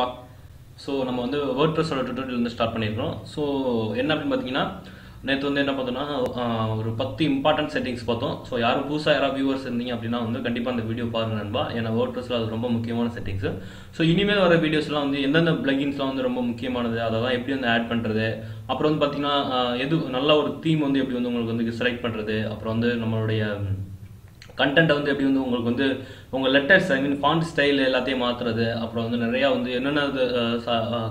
வா. ஸோ நம்ம வந்து வேர்ட் ப்ரெஸ்ஸோட டியூட்டோரியல் வந்து ஸ்டார்ட் பண்ணியிருக்கோம் ஸோ என்ன அப்படின்னு பார்த்தீங்கன்னா நேற்று வந்து என்ன பார்த்தோம்னா ஒரு பத்து இம்பார்ட்டன்ட் செட்டிங்ஸ் பார்த்தோம். ஸோ யாரும் புதுசாக யாராவது வியூவர்ஸ் இருந்தீங்க அப்படின்னா வந்து கண்டிப்பாக அந்த வீடியோ பாருங்க நண்பா. ஏன்னா வேர்ட் ப்ரெஸ்ஸில் அது ரொம்ப முக்கியமான செட்டிங்ஸ் ஸோ இனிமேல் வர வீடியோஸ்லாம் வந்து எந்தெந்த பிளகின்ஸ்லாம் வந்து ரொம்ப முக்கியமானது அதெல்லாம் எப்படி வந்து ஆட் பண்ணுறது அப்புறம் வந்து பார்த்தீங்கன்னா எது நல்ல ஒரு தீம் வந்து எப்படி வந்து உங்களுக்கு வந்து செலக்ட் பண்ணுறது அப்புறம் வந்து நம்மளுடைய கண்டென்ட்டை வந்து எப்படி வந்து உங்களுக்கு வந்து உங்கள் letters I mean font style எல்லாத்தையும் மாற்றுறது அப்புறம் வந்து நிறையா வந்து என்னென்ன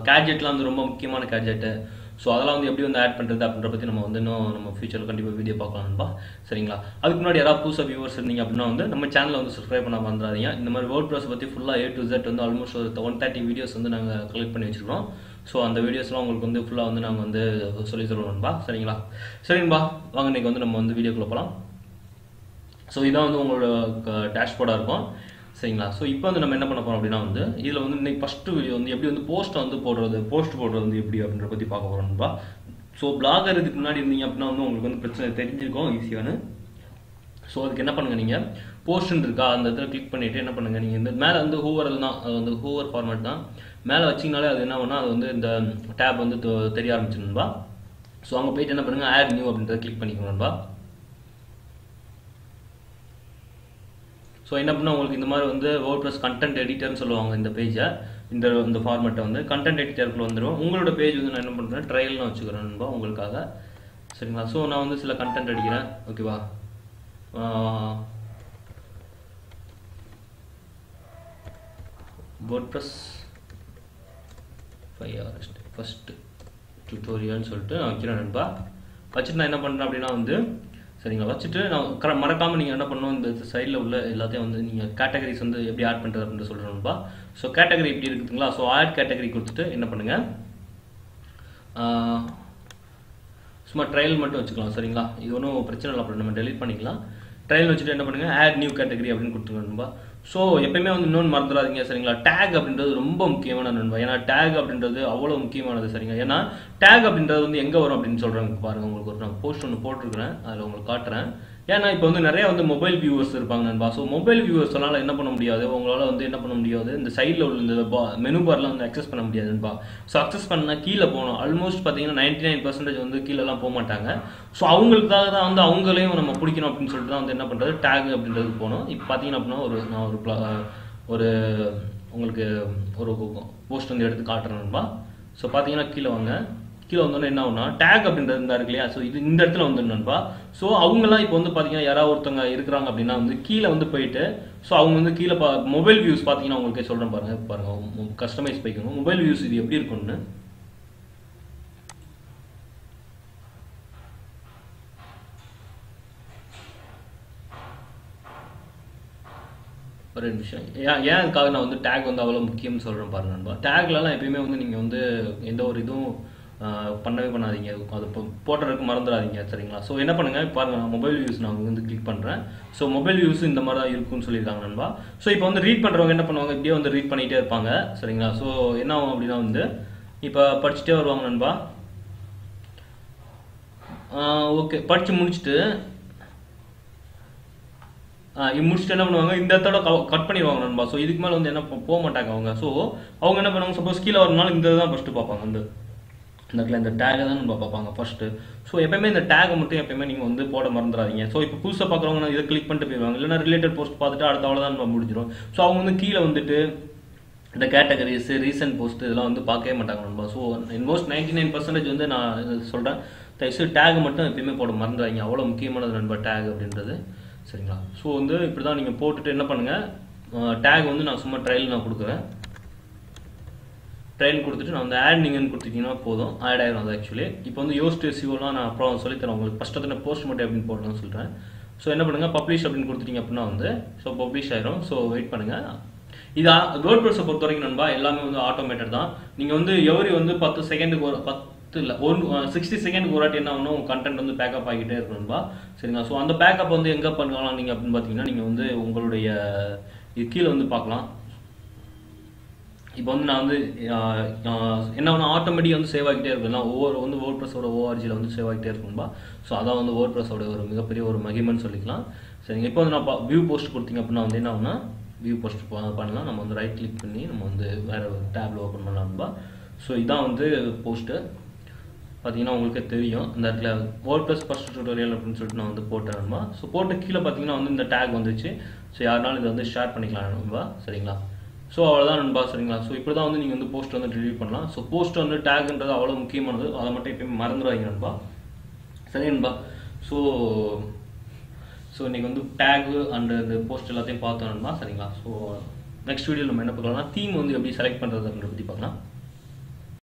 கேட்ஜெட்லாம் வந்து ரொம்ப முக்கியமான கேட்ஜெட்டு ஸோ அதெல்லாம் வந்து எப்படி வந்து ஆட் பண்ணுறது அப்படின்ற பற்றி நம்ம வந்து இன்னும் நம்ம ஃபியூச்சரில் கண்டிப்பாக வீடியோ பார்க்கலாம்ப்பா சரிங்களா? அதுக்கு முன்னாடி யாராவது புதுசாக வியூவர்ஸ் இருந்தீங்க அப்படின்னா வந்து நம்ம சேனலை வந்து சப்ஸ்கிரைப் பண்ண மறந்துடாதீங்க இந்த மாதிரி வேர்ட் ப்ரெஸ் பற்றி ஃபுல்லாக ஏ டு ஜெட் வந்து ஆல்மோஸ்ட் ஒரு ஒன் தேர்ட்டி வீடியோஸ் வந்து நாங்கள் கலெக்ட் பண்ணி வச்சுருக்கோம் ஸோ அந்த வீடியோஸ்லாம் உங்களுக்கு வந்து ஃபுல்லாக வந்து நாங்கள் வந்து சொல்லி தருவோம்பா சரிங்களா? சரிங்கப்பா வாங்க இன்னைக்கு வந்து நம்ம வந்து வீடியோக்குள்ளே போகலாம் ஸோ இதான் வந்து உங்களோட டேஷ்போர்டாக இருக்கும். சரிங்களா? ஸோ இப்போ வந்து நம்ம என்ன பண்ண போறோம் அப்படின்னா வந்து இதில் வந்து இன்னைக்கு ஃபஸ்ட்டு வீடியோ வந்து எப்படி வந்து போஸ்ட்டை வந்து போடுறது போஸ்ட் போடுறது வந்து எப்படி அப்படின்ற பற்றி பார்க்க போகிறோம்ப்பா ஸோ பிளாகர் இதுக்கு முன்னாடி இருந்தீங்க அப்படின்னா வந்து உங்களுக்கு வந்து பிரச்சனை தெரிஞ்சிருக்கும் ஈஸியான ஸோ அதுக்கு என்ன பண்ணுங்க நீங்கள் போஸ்ட்னு இருக்கா? அந்த இடத்துல கிளிக் பண்ணிட்டு என்ன பண்ணுங்க? நீங்கள் இந்த மேலே வந்து ஹூவர் தான் அது வந்து ஹூவர் ஃபார்மேட் தான். மேலே வச்சிங்கனாலே அது என்ன பண்ணால் அது வந்து இந்த டேப் வந்து தெரிய ஆரம்பிச்சிருந்தா ஸோ அங்கே போயிட்டு என்ன பண்ணுங்க? ஆட் நியூ அப்படின்றத கிளிக் பண்ணிக்கணும்பா ஸோ என்ன பண்ணால் உங்களுக்கு இந்த மாதிரி வந்து வேர்ட் ப்ளஸ் கண்டென்ட் எடிட்டர்னு சொல்லுவாங்க இந்த பேஜை இந்த இந்த ஃபார்மெட்டை வந்து கண்டென்ட் எடிட்டருக்குள்ள வந்துடும் உங்களோட பேஜ் வந்து நான் என்ன பண்ணுறேன் ட்ரையல்னு வச்சுக்கிறேன் நண்பா உங்களுக்காக. சரிங்களா? ஸோ நான் வந்து சில கண்டென்ட் அடிக்கிறேன் ஓகேவா word plus five hours first டியூட்டோரியல்னு சொல்லிட்டு நான் வைக்கிறேன் நண்பா. வச்சுட்டு நான் என்ன பண்ணுறேன் அப்படின்னா வந்து சரிங்களா வச்சுட்டு நான் கர மறக்காமல் நீங்கள் என்ன பண்ணணும் இந்த சைடில் உள்ள எல்லாத்தையும் வந்து நீங்கள் கேட்டகரிஸ் வந்து எப்படி ஆட் பண்ணுறது அப்படின்னு சொல்கிறேன் ஸோ கேட்டகரி இப்படி இருக்குதுங்களா? ஸோ ஆட் கேட்டகரி கொடுத்துட்டு என்ன பண்ணுங்கள் சும்மா ட்ரையல் மட்டும் வச்சுக்கலாம் சரிங்களா? இது ஒன்றும் பிரச்சனை இல்லை அப்படி நம்ம டெலிட் பண்ணிக்கலாம். ட்ரையல் வச்சுட்டு என்ன பண்ணுங்க? ஆட் நியூ கேட்டகரி அப்படின்னு கொடுத்துருங்க ஸோ எப்பயுமே வந்து இன்னொன்று மறந்துடாதீங்க சரிங்களா? டேக் அப்படின்றது ரொம்ப முக்கியமான நண்பா. ஏன்னா டேக் அப்படின்றது அவ்வளோ முக்கியமானது சரிங்க ஏன்னா டேக் அப்படின்றது வந்து எங்கே வரும் அப்படின்னு சொல்கிறாங்க பாருங்க உங்களுக்கு ஒரு நான் போஸ்ட் ஒன்று போட்டிருக்கிறேன் அதில் உங்களுக்கு காட்டுறேன். ஏன்னா இப்போ வந்து நிறைய வந்து மொபைல் வியூவர்ஸ் இருப்பாங்க நண்பா. ஸோ மொபைல் வியூவர்ஸ்னால என்ன பண்ண முடியாது? உங்களால் வந்து என்ன பண்ண முடியாது? இந்த சைடில் உள்ள இந்த மெனு பார்லாம் வந்து அக்சஸ் பண்ண முடியாது நண்பா. ஸோ அக்சஸ் பண்ணால் கீழே போகணும். ஆல்மோஸ்ட் பார்த்தீங்கன்னா நைன்டி நைன் பர்சன்டேஜ் வந்து கீழெல்லாம் போக மாட்டாங்க. ஸோ அவங்களுக்காக தான் வந்து அவங்களையும் நம்ம பிடிக்கணும் அப்படின்னு சொல்லிட்டு தான் வந்து என்ன பண்ணுறது டேக் அப்படின்றது போகணும். இப்போ பார்த்தீங்கன்னா அப்படின்னா ஒரு நான் ஒரு ஒரு உங்களுக்கு ஒரு போஸ்ட் வந்து எடுத்து காட்டுறேன் நண்பா. ஸோ பார்த்தீங்கன்னா கீழே வாங்க. கீழே வந்தோன்னே என்ன ஆகுனா டேக் அப்படின்றது இருந்தா இருக்கு இல்லையா? ஸோ இது இந்த இடத்துல வந்து நண்பா. ஸோ அவங்கலாம் இப்போ வந்து பார்த்தீங்கன்னா யாராவது ஒருத்தவங்க இருக்கிறாங்க அப்படின்னா வந்து கீழே வந்து போயிட்டு ஸோ அவங்க வந்து கீழே பா மொபைல் வியூஸ் பார்த்தீங்கன்னா உங்களுக்கு சொல்கிறேன் பாருங்க பாருங்க கஸ்டமைஸ் போய்க்கணும் மொபைல் வியூஸ் இது எப்படி இருக்கும்னு. ஒரு நிமிஷம். ஏன் ஏன் அதுக்காக நான் வந்து டேக் வந்து அவ்வளோ முக்கியம்னு சொல்கிறேன் பாருங்க நண்பா. டேக்லலாம் எப்பயுமே வந்து நீங்கள் வந்து எந்த ஒரு இதுவும் பண்ணவே பண்ணாதீங்க. அது இப்போ போடுறதுக்கு மறந்துடாதீங்க சரிங்களா? ஸோ என்ன பண்ணுங்கள் பாருங்க நான் மொபைல் வியூஸ் நான் வந்து கிளிக் பண்ணுறேன் ஸோ மொபைல் வியூஸ் இந்த மாதிரி தான் இருக்கும்னு சொல்லியிருக்காங்க நண்பா. ஸோ இப்போ வந்து ரீட் பண்ணுறவங்க என்ன பண்ணுவாங்க? இப்படியே வந்து ரீட் பண்ணிகிட்டே இருப்பாங்க சரிங்களா? ஸோ என்ன ஆகும் அப்படின்னா வந்து இப்போ படிச்சுட்டே வருவாங்க நண்பா. ஓகே படித்து முடிச்சுட்டு இது முடிச்சுட்டு என்ன பண்ணுவாங்க? இந்த இடத்தோட கட் பண்ணிடுவாங்க நண்பா. ஸோ இதுக்கு மேலே வந்து என்ன போக மாட்டாங்க அவங்க. ஸோ அவங்க என்ன பண்ணுவாங்க? சப்போஸ் கீழே வரனால இந்த தான் ஃபஸ்ட்டு பார்ப்பாங்க வந்து. இந்த இடத்துல இந்த டேகை தான் நம்ம பார்ப்பாங்க ஃபர்ஸ்ட்டு ஸோ எப்பயுமே இந்த டேகை மட்டும் எப்பயுமே நீங்கள் வந்து போட மறந்துடாதீங்க. ஸோ இப்போ புதுசாக பார்க்குறவங்க இதை கிளிக் பண்ணிட்டு போயிடுவாங்க இல்லைனா ரிலேட்டட் போஸ்ட் பார்த்துட்டு அடுத்த அவ்வளோ தான் நம்ம முடிஞ்சிடும் ஸோ அவங்க வந்து கீழே வந்துட்டு இந்த கேட்டகரிஸ் ரீசன்ட் போஸ்ட் இதெல்லாம் வந்து பார்க்கவே மாட்டாங்க நம்ம so most ninety nine percentage வந்து நான் சொல்கிறேன் தயவுசு டேக் மட்டும் எப்பயுமே போட மறந்துடாதீங்க. அவ்வளோ முக்கியமானது நண்பர் டேக் அப்படின்றது. சரிங்களா? ஸோ வந்து இப்படி தான் நீங்கள் போட்டுட்டு என்ன பண்ணுங்கள் டேக் வந்து நான் சும்மா ட்ரையல் நான் கொடுக்குறேன். ட்ரையல் கொடுத்துட்டு நான் வந்து ஆட் நீங்கள் கொடுத்துட்டீங்கன்னா போதும். ஆட் ஆகிடும் அது ஆக்சுவலி இப்போ வந்து யோஸ்ட் சிஓலாம் நான் அப்புறம் சொல்லித்தரேன் உங்களுக்கு ஃபஸ்ட்டு வந்து போஸ்ட் மட்டும் அப்படின்னு போடணும்னு சொல்கிறேன் ஸோ என்ன பண்ணுங்கள் பப்ளிஷ் அப்படின்னு கொடுத்துட்டீங்க அப்படின்னா வந்து ஸோ பப்ளிஷ் ஆயிரும். ஸோ வெயிட் பண்ணுங்கள் இது வேர்ட் ப்ரெஸ்ஸை பொறுத்த வரைக்கும் நண்பா எல்லாமே வந்து ஆட்டோமேட்டட் தான். நீங்கள் வந்து எவரி வந்து பத்து செகண்டுக்கு ஒரு பத்து இல்லை ஒன் சிக்ஸ்டி செகண்டுக்கு ஒரு வாட்டி என்ன ஆகணும் கண்டென்ட் வந்து பேக்கப் ஆகிட்டே இருக்கணும்பா சரிங்களா? ஸோ அந்த பேக்கப் வந்து எங்கே பண்ணலாம் நீங்கள் அப்படின்னு பார்த்தீங்கன்னா நீங்கள் வந்து உங்களுடைய இது கீழே வந்து பார்க்கலாம். இப்போ வந்து நான் வந்து என்ன ஒன்று ஆட்டோமேட்டிக் வந்து சேவ் ஆகிட்டே இருக்கும். நான் ஒவ்வொரு வந்து வேர்ட் ப்ரெஸோட ஓஆர்ஜியில் வந்து சேவ் ஆகிட்டே இருக்கும்பா ஸோ அதான் வந்து வேர்ட் ப்ரெஸோட ஒரு மிகப்பெரிய ஒரு மகிமைன்னு சொல்லிக்கலாம். சரிங்க இப்போ வந்து நான் வியூ போஸ்ட் கொடுத்தீங்க அப்படின்னா வந்து என்ன ஆகுனா வியூ போஸ்ட் பண்ணலாம். நம்ம வந்து ரைட் கிளிக் பண்ணி நம்ம வந்து வேறு ஒரு டேப்ல ஓப்பன் பண்ணலாம்பா ஸோ இதான் வந்து போஸ்ட்டு பார்த்தீங்கன்னா உங்களுக்கு தெரியும். இந்த இடத்துல வேர்ட் ப்ளஸ் ஃபஸ்ட் டியூட்டோரியல் அப்படின்னு சொல்லிட்டு நான் வந்து போட்டேன் நண்பா ஸோ போட்டு கீழே பார்த்தீங்கன்னா வந்து இந்த டேக் வந்துச்சு. ஸோ யாருனாலும் இதை வந்து ஷேர் பண்ணிக்கலாம் நண்பா சரிங்களா? ஸோ அவ்வளோதான் நண்பா சரிங்களா? ஸோ இப்படி தான் வந்து நீங்கள் வந்து போஸ்ட் வந்து டெலிவரி பண்ணலாம். ஸோ போஸ்ட் வந்து டேக்ன்றது அவ்வளோ முக்கியமானது. அதை மட்டும் எப்பயுமே மறந்துடுவாங்க நண்பா. சரி நண்பா. ஸோ ஸோ நீங்கள் வந்து டேகு அண்ட் இந்த போஸ்ட் எல்லாத்தையும் பார்த்தோம் நண்பா சரிங்களா? ஸோ நெக்ஸ்ட் வீடியோ நம்ம என்ன பார்க்கலாம்னா தீம் வந்து எப்படி செலக்ட் பண்ணுறது அப்படின்றத பற்றி பார்க்கலாம்.